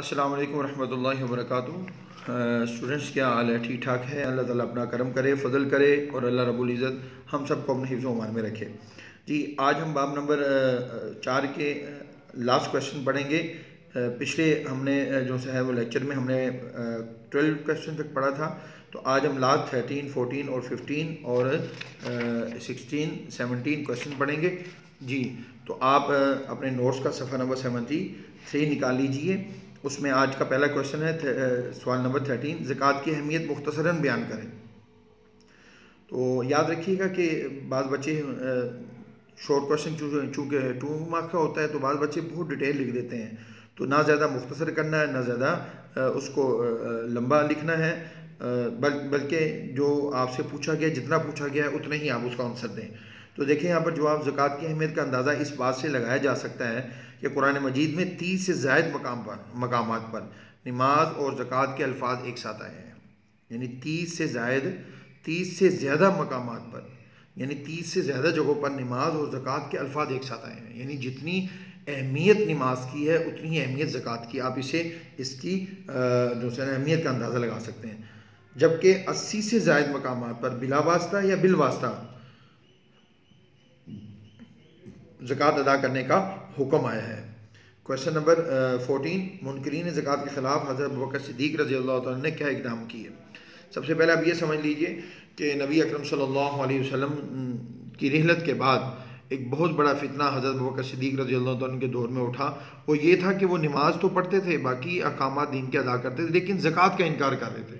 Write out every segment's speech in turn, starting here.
السلام علیکم ورحمۃ اللہ وبرکاتہ۔ اسٹوڈنٹس کیا حال ہے؟ ٹھیک ٹھاک ہے؟ اللہ تعالیٰ اپنا کرم کرے، فضل کرے اور اللہ رب العزت ہم سب کو اپنے حفظ و امان میں رکھے۔ جی آج ہم باب نمبر چار کے لاسٹ کویشچن پڑھیں گے۔ پچھلے ہم نے جو ہے وہ لیکچر میں ہم نے ٹویلو کویشچن تک پڑھا تھا۔ تو آج ہم لاسٹ تھرٹین فورٹین اور ففٹین اور سکسٹین سیونٹین کویشچن پڑھیں گے۔ جی تو آپ اپنے نوٹس کا صفحہ نمبر سیونٹی تھری نکال لیجیے۔ اس میں آج کا پہلا کوشچن ہے سوال نمبر تھرٹین زکوٰۃ کی اہمیت مختصراً بیان کریں۔ تو یاد رکھیے گا کہ بعض بچے شارٹ کوشچن چونکہ ٹو مارک کا ہوتا ہے تو بعض بچے بہت ڈیٹیل لکھ دیتے ہیں۔ تو نہ زیادہ مختصر کرنا ہے، نہ زیادہ اس کو لمبا لکھنا ہے۔ بلکہ جو آپ سے پوچھا گیا، جتنا پوچھا گیا ہے اتنا ہی آپ اس کا آنسر دیں۔ تو دیکھیں یہاں پر جواب زکوٰۃ کی اہمیت کا اندازہ اس بات سے لگایا جا سکتا ہے کہ قرآن مجید میں تیس سے زائد مقام پر، مقامات پر نماز اور زکوٰۃ کے الفاظ ایک ساتھ آئے ہیں۔ یعنی تیس سے زائد، تیس سے زیادہ مقامات پر یعنی تیس سے زیادہ جگہوں پر نماز اور زکوٰۃ کے الفاظ ایک ساتھ آئے ہیں۔ یعنی جتنی اہمیت نماز کی ہے، اتنی اہمیت زکوٰۃ کی۔ آپ اسے اس کی جو ہے اہمیت کا اندازہ لگا سکتے ہیں۔ جبکہ اسی سے زائد مقامات پر بلا واسطہ یا بال واسطہ زکوٰۃ ادا کرنے کا حکم آیا ہے۔ کوشچن نمبر فورٹین منکرین زکوٰۃ کے خلاف حضرت بکر صدیق رضی اللہ تعالیٰ نے کیا اقدام کیے؟ سب سے پہلے آپ یہ سمجھ لیجیے کہ نبی اکرم صلی اللہ علیہ وسلم کی رحلت کے بعد ایک بہت بڑا فتنہ حضرت بکر صدیق رضی اللہ تعالیٰ کے دور میں اٹھا۔ وہ یہ تھا کہ وہ نماز تو پڑھتے تھے، باقی احکامات دین کے ادا کرتے تھے، لیکن زکوٰۃ کا انکار کر رہے تھے۔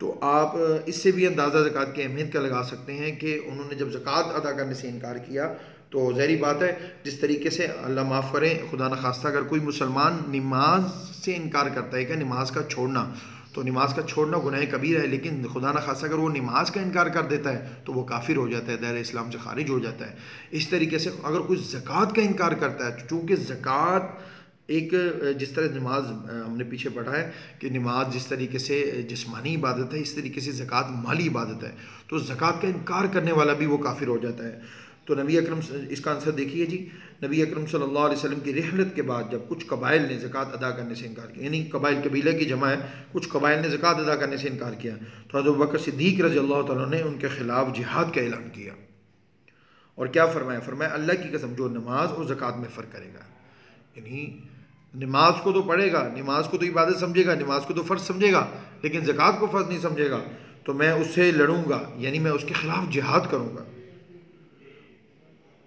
تو آپ اس سے بھی اندازہ زکوٰۃ کی اہمیت کا لگا سکتے ہیں کہ انہوں نے جب زکوٰۃ ادا کرنے سے انکار کیا، تو ظاہری بات ہے، جس طریقے سے اللہ معاف کریں، خدا نخواستہ اگر کوئی مسلمان نماز سے انکار کرتا ہے کہ نماز کا چھوڑنا، تو نماز کا چھوڑنا گناہ کبیر ہے، لیکن خدا نخواستہ اگر وہ نماز کا انکار کر دیتا ہے، تو وہ کافر ہو جاتا ہے دیر اسلام سے خارج ہو جاتا ہے۔ اس طریقے سے اگر کوئی زکوٰۃ کا انکار کرتا ہے، چونکہ زکوٰۃ ایک، جس طرح نماز، ہم نے پیچھے پڑھا ہے کہ نماز جس طریقے سے جسمانی عبادت ہے، اس طریقے سے زکوٰۃ مالی عبادت ہے۔ تو زکوٰۃ کا انکار کرنے والا بھی وہ کافر ہو جاتا ہے۔ تو نبی اکرم اس کا آنسر دیکھیے جی۔ نبی اکرم صلی اللہ علیہ وسلم کی رحلت کے بعد جب کچھ قبائل نے زکوٰۃ ادا کرنے سے انکار کیا یعنی قبائل قبیلہ کی جمع ہے، کچھ قبائل نے زکوٰۃ ادا کرنے سے انکار کیا۔ تو حضرت بکر صدیق رضی اللہ تعالیٰ نے ان کے خلاف جہاد کا اعلان کیا۔ اور کیا فرمایا؟ فرمایا، اللہ کی قسم جو نماز اور زکوٰۃ میں فرق کرے گا۔ یعنی نماز کو تو پڑھے گا، نماز کو تو عبادت سمجھے گا، نماز کو تو فرض سمجھے گا، لیکن زکوٰۃ کو فرض نہیں سمجھے گا، تو میں اس سے لڑوں گا یعنی میں اس کے خلاف جہاد کروں گا۔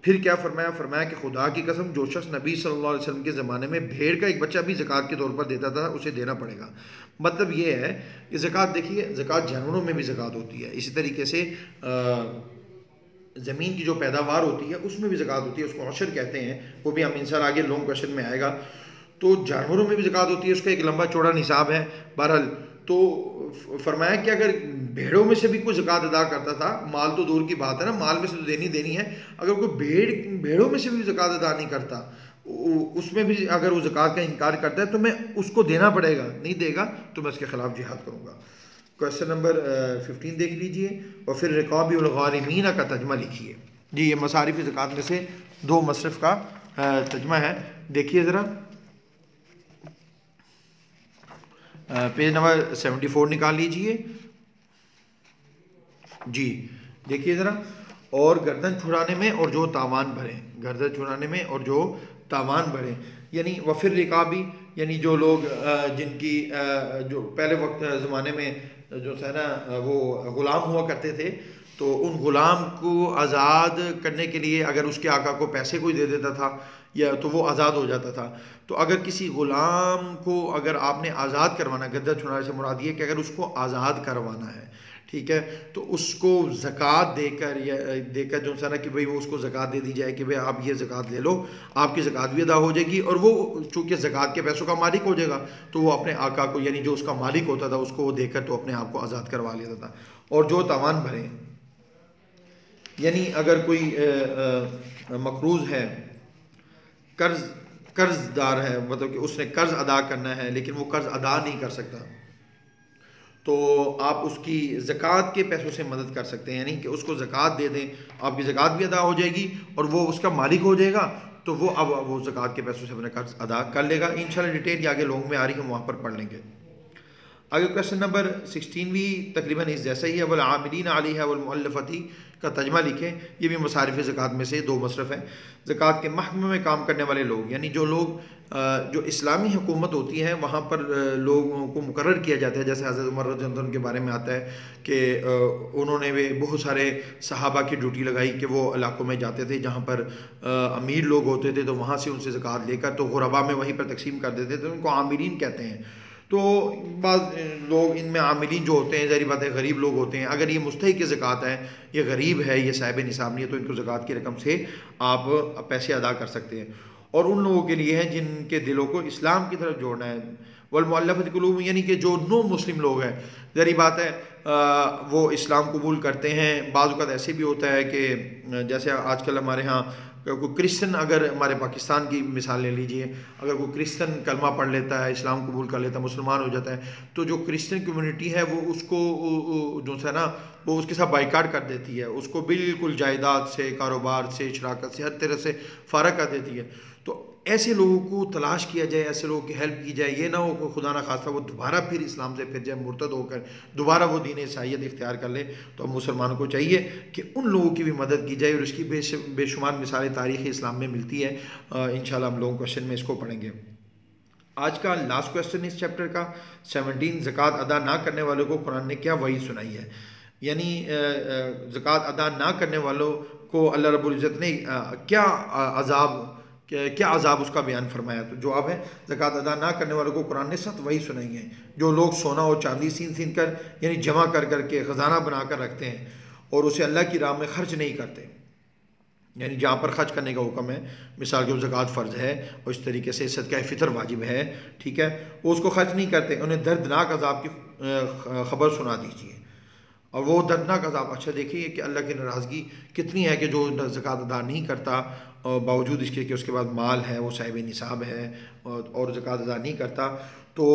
پھر کیا فرمایا؟ فرمایا کہ خدا کی قسم جو شخص نبی صلی اللہ علیہ وسلم کے زمانے میں بھیڑ کا ایک بچہ بھی زکوٰۃ کے طور پر دیتا تھا، اسے دینا پڑے گا۔ مطلب یہ ہے کہ زکوٰۃ دیکھیے، زکوٰۃ جانوروں میں بھی زکوٰۃ ہوتی ہے۔ اسی طریقے سے زمین کی جو پیداوار ہوتی ہے، اس میں بھی زکوٰۃ ہوتی ہے، اس کو عشر کہتے ہیں۔ وہ بھی ہم انسان آگے لونگ کوشچن میں آئے گا۔ تو جانوروں میں بھی زکوٰۃ ہوتی ہے، اس کا ایک لمبا چوڑا نصاب ہے۔ بہرحال تو فرمایا کہ اگر بھیڑوں میں سے بھی کوئی زکوٰۃ ادا کرتا تھا، مال تو دور کی بات ہے نا، مال میں سے تو دینی دینی ہے، اگر کوئی بھیڑ، بھیڑوں میں سے بھی زکوٰۃ ادا نہیں کرتا اس میں بھی اگر وہ زکوٰۃ کا انکار کرتا ہے تو میں اس کو دینا پڑے گا، نہیں دے گا تو میں اس کے خلاف جہاد کروں گا۔ کوشچن نمبر ففٹین دیکھ لیجیے۔ اور پھر رقابی الغارمین کا تجمہ لکھیے۔ جی یہ مصارف زکوٰۃ میں سے دو مصرف کا تجمہ ہے۔ دیکھیے ذرا۔ پیج نمبر سیونٹی فور نکال لیجیے۔ جی دیکھیے ذرا۔ اور گردن چھڑانے میں اور جو تاوان بھریں۔ گردن چھڑانے میں اور جو تاوان بھریں۔ یعنی وفر رکابی یعنی جو لوگ جن کی جو پہلے وقت زمانے میں جو ہے نا وہ غلام ہوا کرتے تھے تو ان غلام کو آزاد کرنے کے لیے اگر اس کے آقا کو پیسے کوئی دے دیتا تھا یا تو وہ آزاد ہو جاتا تھا۔ تو اگر کسی غلام کو اگر آپ نے آزاد کروانا گدہ چھڑانے سے مراد یہ کہ اگر اس کو آزاد کروانا ہے، ٹھیک ہے، تو اس کو زکوٰۃ دے کر یا دے کر جو نا کہ بھئی وہ اس کو زکوٰۃ دے دی جائے کہ بھئی آپ یہ زکوٰۃ لے لو، آپ کی زکوٰۃ بھی ادا ہو جائے گی اور وہ چونکہ زکوٰۃ کے پیسوں کا مالک ہو جائے گا، تو وہ اپنے آقا کو یعنی جو اس کا مالک ہوتا تھا، اس کو وہ دے کر تو اپنے آپ کو آزاد کروا لیتا تھا۔ اور جو تاوان بھریں یعنی اگر کوئی مقروض ہے، قرض قرض دار ہے مطلب کہ اس نے قرض ادا کرنا ہے، لیکن وہ قرض ادا نہیں کر سکتا، تو آپ اس کی زکوٰۃ کے پیسوں سے مدد کر سکتے ہیں یعنی کہ اس کو زکوٰۃ دے دیں، آپ کی زکوٰۃ بھی ادا ہو جائے گی اور وہ اس کا مالک ہو جائے گا، تو وہ اب وہ زکوٰۃ کے پیسوں سے اپنے قرض ادا کر لے گا۔ انشاءاللہ ڈیٹیل یہ آگے لوگوں میں آ رہی ہم وہاں پر پڑھ لیں گے۔ آگے کوشچن نمبر سکسٹین بھی تقریباً اس جیسا ہی ہے والعاملین علیہ والمؤلفتی کا تجمہ لکھیں۔ یہ بھی مصارف زکوٰۃ میں سے دو مصرف ہیں۔ زکوٰۃ کے محکمے میں کام کرنے والے لوگ یعنی جو لوگ جو اسلامی حکومت ہوتی ہے، وہاں پر لوگوں کو مقرر کیا جاتا ہے۔ جیسے حضرت عمر رضی اللہ عنہ کے بارے میں آتا ہے کہ انہوں نے بھی بہت سارے صحابہ کی ڈیوٹی لگائی کہ وہ علاقوں میں جاتے تھے جہاں پر امیر لوگ ہوتے تھے تو وہاں سے ان سے زکوٰۃ لے کر تو غربا میں وہیں پر تقسیم کر دیتے تھے۔ ان کو عامرین کہتے ہیں۔ تو بعض لوگ ان میں عاملین جو ہوتے ہیں، ظاہری بات ہے، غریب لوگ ہوتے ہیں۔ اگر یہ مستحق زکوٰۃ ہے، یہ غریب ہے، یہ صاحب نصاب نہیں ہے، تو ان کو زکوٰۃ کی رقم سے آپ پیسے ادا کر سکتے ہیں۔ اور ان لوگوں کے لیے ہیں جن کے دلوں کو اسلام کی طرف جوڑنا ہے۔ والمعلفت قلوب یعنی کہ جو نو مسلم لوگ ہیں ذہری بات ہے وہ اسلام قبول کرتے ہیں۔ بعض اوقات ایسے بھی ہوتا ہے کہ، جیسے آج کل ہمارے ہاں کوئی کرسچن اگر ہمارے پاکستان کی مثال لے لیجیے، اگر کوئی کرسچن کلمہ پڑھ لیتا ہے، اسلام قبول کر لیتا ہے، مسلمان ہو جاتا ہے، تو جو کرسچن کمیونٹی ہے، وہ اس کو جو ہے نا، وہ اس کے ساتھ بائیکاٹ کر دیتی ہے۔ اس کو بالکل جائیداد سے، کاروبار سے، شراکت سے، ہر طرح سے فارغ کر دیتی ہے۔ ایسے لوگوں کو تلاش کیا جائے، ایسے لوگوں کی ہیلپ کی جائے، یہ نہ ہو کہ خدا نہ خواستہ وہ دوبارہ پھر اسلام سے پھر جائے مرتد ہو کر دوبارہ وہ دین عیسائیت اختیار کر لے، تو اب مسلمانوں کو چاہیے کہ ان لوگوں کی بھی مدد کی جائے اور اس کی بے شمار مثالیں تاریخ اسلام میں ملتی ہے انشاءاللہ ہم لوگوں کوشچن میں اس کو پڑھیں گے۔ آج کا لاسٹ کوشچن اس چیپٹر کا سیونٹین زکوٰۃ ادا نہ کرنے والوں کو قرآن نے کیا وہی سنائی ہے؟ یعنی زکوٰۃ ادا نہ کرنے والوں کو اللہ رب العزت نے کیا عذاب کہ کیا عذاب اس کا بیان فرمایا تو جواب ہے، زکوٰۃ ادا نہ کرنے والوں کو قرآن نے ست وہی سنائی ہیں جو لوگ سونا اور چاندی سین سین کر یعنی جمع کر کر کے خزانہ بنا کر رکھتے ہیں اور اسے اللہ کی راہ میں خرچ نہیں کرتے۔ یعنی جہاں پر خرچ کرنے کا حکم ہے، مثال کے زکوٰۃ فرض ہے اور اس طریقے سے صدقہ فطر واجب ہے، ٹھیک ہے؟ وہ اس کو خرچ نہیں کرتے، انہیں دردناک عذاب کی خبر سنا دیجیے اور وہ دردناک عذاب۔ اچھا دیکھیے کہ اللہ کی ناراضگی کتنی ہے کہ جو زکوٰۃ ادا نہیں کرتا، اور باوجود اس کے کہ اس کے بعد مال ہے، وہ صاحب نصاب ہے، اور زکوٰۃ ادا نہیں کرتا، تو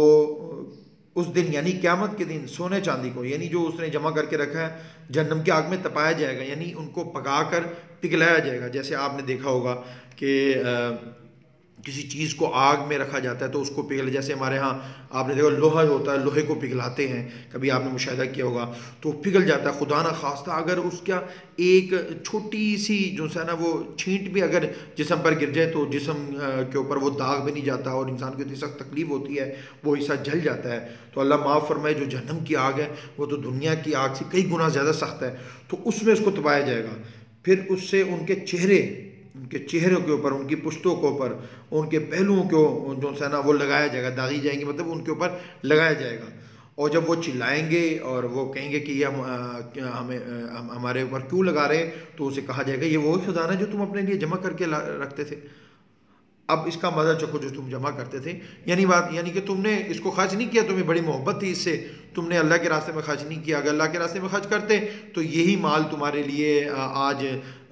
اس دن یعنی قیامت کے دن سونے چاندی کو یعنی جو اس نے جمع کر کے رکھا ہے، جہنم کی آگ میں تپایا جائے گا یعنی ان کو پکا کر پگھلایا جائے گا۔ جیسے آپ نے دیکھا ہوگا کہ کسی چیز کو آگ میں رکھا جاتا ہے تو اس کو پگھل جیسے ہمارے ہاں آپ نے دیکھا لوہا ہوتا ہے، لوہے کو پگھلاتے ہیں، کبھی آپ نے مشاہدہ کیا ہوگا، تو پگھل جاتا ہے، خدا نہ خواستہ اگر اس کا ایک چھوٹی سی جو ہے نا، وہ چھینٹ بھی اگر جسم پر گر جائے تو جسم کے اوپر وہ داغ بھی نہیں جاتا اور انسان کو اتنی سخت تکلیف ہوتی ہے، وہ حصہ جل جاتا ہے۔ تو اللہ معاف فرمائے، جو جہنم کی آگ ہے، وہ تو دنیا کی آگ سے کئی گنا زیادہ سخت ہے، تو اس میں اس کو تبایا جائے گا۔ پھر اس سے ان کے چہرے ان کے چہروں کے اوپر، ان کی پشتوں کے اوپر، ان کے پہلوؤں کو جو ہے نا وہ لگایا جائے گا، داغی جائیں گی مطلب ان کے اوپر لگایا جائے گا۔ اور جب وہ چلائیں گے اور وہ کہیں گے کہ یہ ہم ہمیں ہمارے اوپر کیوں لگا رہے ہیں، تو اسے کہا جائے گا، یہ وہی خزانہ ہے جو تم اپنے لیے جمع کر کے رکھتے تھے۔ اب اس کا مزہ چکو جو تم جمع کرتے تھے۔ یعنی بات یعنی کہ تم نے اس کو خرچ نہیں کیا، تمہیں بڑی محبت تھی اس سے۔ تم نے اللہ کے راستے میں خرچ نہیں کیا، اگر اللہ کے راستے میں خرچ کرتے تو یہی مال تمہارے لیے آج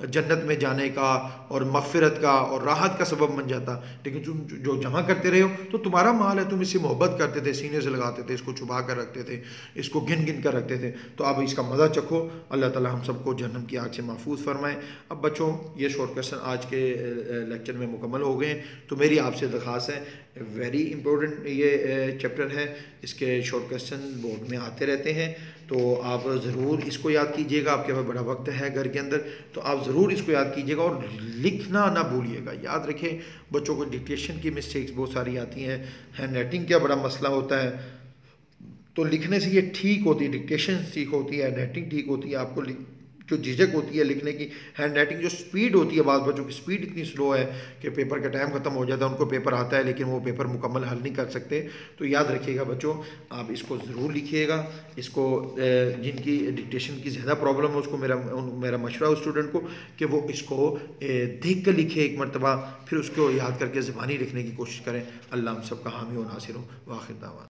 جنت میں جانے کا اور مغفرت کا اور راحت کا سبب بن جاتا۔ لیکن تم جو جمع کرتے رہے ہو، تو تمہارا مال ہے، تم اس سے محبت کرتے تھے، سینے سے لگاتے تھے، اس کو چھپا کر رکھتے تھے، اس کو گن گن کر رکھتے تھے۔ تو اب اس کا مزہ چکھو۔ اللہ تعالی ہم سب کو جہنم کی آگ سے محفوظ فرمائیں اب بچوں، یہ شورٹ کوشچن آج کے لیکچر میں مکمل ہو گئے ہیں۔ تو میری آپ سے درخواست ہے ویری امپورٹنٹ یہ eh, چیپٹر ہے. اس کے شارٹ کوشچن بورڈ میں آتے رہتے ہیں. تو آپ ضرور اس کو یاد کیجیے گا. آپ کے پاس بڑا وقت ہے گھر کے اندر. تو آپ ضرور اس کو یاد کیجیے گا اور لکھنا نہ بھولیے گا. یاد رکھیں بچوں کو ڈکٹیشن کی مسٹیکس بہت ساری آتی ہیں. ہینڈ رائٹنگ کیا بڑا مسئلہ ہوتا ہے. تو لکھنے سے یہ ٹھیک ہوتی ہے. ڈکٹیشن ٹھیک ہوتی ہے. ہینڈ رائٹنگ ٹھیک ہوتی ہے. آپ کو جو جھجک ہوتی ہے لکھنے کی ہینڈ رائٹنگ جو سپیڈ ہوتی ہے بعض بچوں کی سپیڈ اتنی سلو ہے کہ پیپر کا ٹائم ختم ہو جاتا ہے، ان کو پیپر آتا ہے، لیکن وہ پیپر مکمل حل نہیں کر سکتے۔ تو یاد رکھیے گا بچوں، آپ اس کو ضرور لکھیے گا۔ اس کو جن کی ڈکٹیشن کی زیادہ پرابلم ہے، اس کو میرا میرا مشورہ ہے اسٹوڈنٹ کو کہ وہ اس کو دیکھ کر لکھے ایک مرتبہ، پھر اس کو یاد کر کے زبانی لکھنے کی کوشش کریں۔ اللہ ہم سب کا حامی و ناصر ہو۔ واخر دعوان